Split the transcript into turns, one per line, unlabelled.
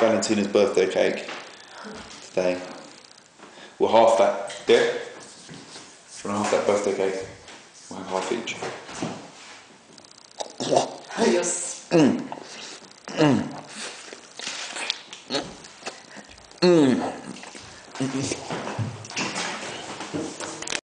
Valentina's birthday cake today. We'll half that. Yeah? We'll half that birthday cake. We'll have half each.
You're Mm.